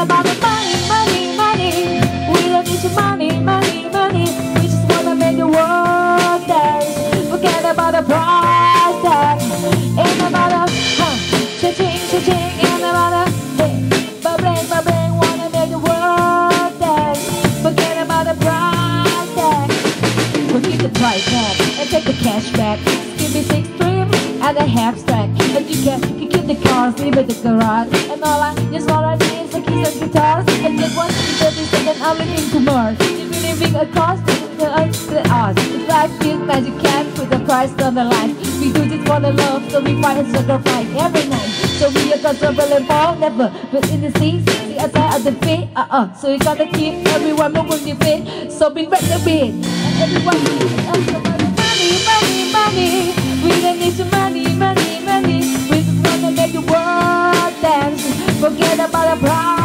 About the money, money, money. We don't need your money, money, money. We just wanna make the world dance, forget about the prices. It's not about the huh, cha-ching, cha-ching. Ain't about the hey, The and take the cash back. Give me six trim and a half stack. And you can, you keep the cars, leave it the garage. And all I just all I need is the keys and guitars. And just one thirty second, I'm looking to Mars. You really bring a cost to us, to us. It's like this magic cat with the price on the line. We do this for the love, so we fight and sacrifice every night. So we are comfortable and fall never. But in the seas, the other side of the feet, uh-uh. So you gotta keep everyone moving your feet. So bring back the beat. We don't need your money, money, money. We just wanna make the world dance. Forget about the price